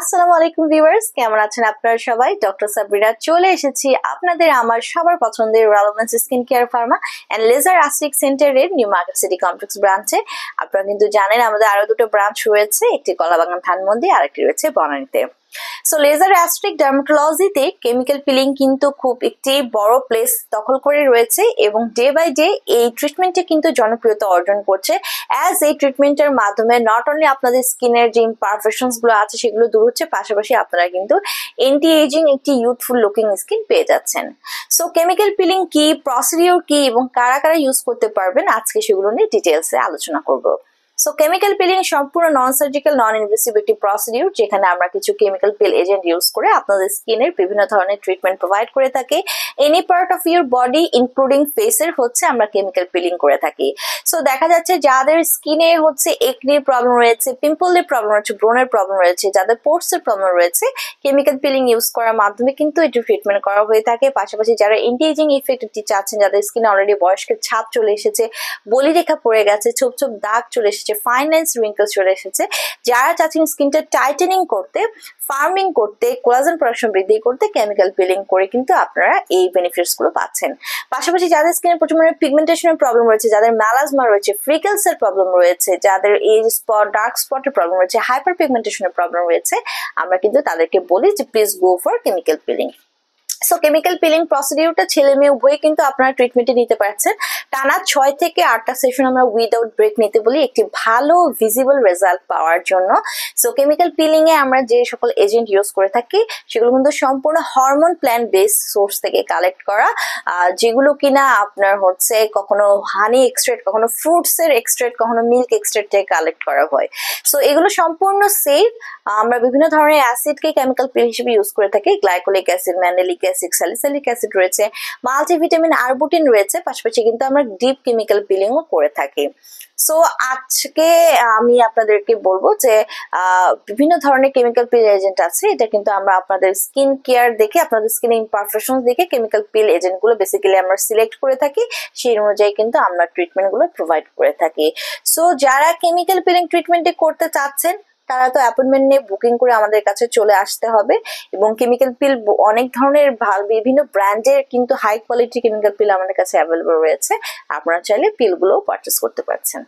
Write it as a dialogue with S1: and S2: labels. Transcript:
S1: আসসালামু আলাইকুম ভিউয়ার্স, কেমন আছেন আপনারা সবাই? ডক্টর সাবরিনা চলে এসেছি আপনাদের আমার সবার পছন্দের Relevance skin care pharma and laser aesthetic সেন্টারের নিউ মার্কেট সিটি কমপ্লেক্স ব্রাঞ্চে আপনারা কিন্তু জানেন, আমাদের আরও দুটো ব্রাঞ্চ রয়েছে, একটি কলাবাগান ধানমন্দি আর একটি রয়েছে বনানীতে। সো লেজার অ্যাস্ট্রিক ডার্মাটোলজিতে কেমিক্যাল পিলিং কিন্তু খুব একটি বড় প্লেস দখল করে রয়েছে এবং ডে বাই ডে এই ট্রিটমেন্টে কিন্তু জনপ্রিয়তা অর্জন করছে। অ্যাজ এই ট্রিটমেন্টের মাধ্যমে নট অনলি আপনাদের স্কিনের যে ইমপারফেকশনসগুলো আছে সেগুলো দূর হচ্ছে, পাশাপাশি আপনারা কিন্তু এন্টি এজিং একটি ইউথফুল লুকিং স্কিন পেয়ে যাচ্ছেন। সো কেমিক্যাল পিলিং কি প্রসিডিওর কি এবং কারা কারা ইউজ করতে পারবেন? আজকে সেগুলো নিয়ে ডিটেলসে আলোচনা করব। সো কেমিক্যাল পিলিং সম্পূর্ণ নন সার্জিক্যাল নন ইনভেসিভ একটি প্রসিডিউর যেখানে আমরা কিছু কেমিক্যাল পিল এজেন্ট ইউজ করে আপনাদের স্কিনের বিভিন্ন ধরনের ট্রিটমেন্ট প্রোভাইড করে থাকি। Any part of your body including ফেসের হচ্ছে আমরা কেমিক্যাল পিলিং করে থাকি। সো দেখা যাচ্ছে যাদের স্কিনে হচ্ছে একনির প্রবলেম রয়েছে পিম্পলের প্রবলেম রয়েছে ব্রোনের প্রবলেম রয়েছে, যাদের পোর্টসের প্রবলেম রয়েছে কেমিক্যাল পিলিং ইউজ করার মাধ্যমে কিন্তু এটি ট্রিটমেন্ট করা হয়ে থাকে। পাশাপাশি যারা এন্টি এজিং ইফেক্ট চাচ্ছেন, যাদের স্কিনে অলরেডি বয়স্কের ছাপ চলে এসেছে বলি রেখা পড়ে গেছে, ছোপ ছোপ দাগ চলে এসেছে এসেছে ফাইন লাইন্স রিঙ্কেলস চলে এসেছে, যারা চাচ্ছেন স্কিনটা টাইটেনিং করতে ফার্মিং করতে কোলাজেন প্রোডাকশন বৃদ্ধি করতে কেমিক্যাল পিলিং করে কিন্তু আপনারা এই বেনিফিটসগুলো পাচ্ছেন। পাশাপাশি যাদের স্কিনে প্রচুর পিগমেন্টেশনের প্রবলেম রয়েছে, যাদের ম্যালাজমা রয়েছে ফ্রিকেলস এর প্রবলেম রয়েছে, যাদের এজ স্পট ডার্ক স্পটের প্রবলেম রয়েছে হাইপার পিগমেন্টেশনের প্রবলেম রয়েছে, আমরা কিন্তু তাদেরকে বলি যে please go for chemical peeling so chemical peeling প্রসিডিউরটা ছেলে মেয়ে উভয়ে কিন্তু আপনারা ট্রিটমেন্টে নিতে পারছেন। টানা ছয় থেকে আটটা সেশন আমরা উইদাউট ব্রেক নিতে বলি একটি ভালো ভিজিবল রেজাল্ট পাওয়ার জন্য। সো কেমিক্যাল পিলিং এ আমরা যে সকল এজেন্ট ইউজ করে থাকি, সেগুলো কিন্তু সম্পূর্ণ হরমোন প্ল্যান বেস সোর্স থেকে কালেক্ট করা। যেগুলো কিনা আপনার হচ্ছে কখনো হানি এক্সট্রেট কখনো ফ্রুটস এর এক্সট্রেট কখনো মিল্ক এক্সট্রেট থেকে কালেক্ট করা হয়। সো এগুলো সম্পূর্ণ সেফ আমরা বিভিন্ন ধরনের অ্যাসিডকে কেমিক্যাল পিল হিসেবে ইউজ করে থাকি। Glycolic acid mandelic acid salicylic acid রয়েছে, মাল্টিভিটামিন, আরবুটিন রয়েছে, পাশাপাশি কিন্তু আমরা ডিপ কেমিক্যাল পিলিংও করে থাকি। সো, আজকে আমি আপনাদেরকে বলব যে বিভিন্ন ধরনের কেমিক্যাল পিল এজেন্ট আছে, এটা কিন্তু আমরা আপনাদের স্কিন কেয়ার দেখে, আপনাদের স্কিন ইনপারফেকশন দেখে কেমিক্যাল পিল এজেন্টগুলো বেসিক্যালি আমরা সিলেক্ট করে থাকি, সেই অনুযায়ী কিন্তু আমরা ট্রিটমেন্টগুলো প্রোভাইড করে থাকি। সো, যারা কেমিক্যাল পিলিং ট্রিটমেন্টে করতে চাচ্ছেন তারা তো অ্যাপয়েন্টমেন্ট নিয়ে বুকিং করে আমাদের কাছে চলে আসতে হবে। এবং কেমিক্যাল পিল অনেক ধরনের বিভিন্ন ব্র্যান্ডের কিন্তু হাই কোয়ালিটি কেমিক্যাল পিল আমাদের কাছে অ্যাভেলেবল রয়েছে। আপনারা চাইলে পিলগুলোও পারচেস করতে পারছেন।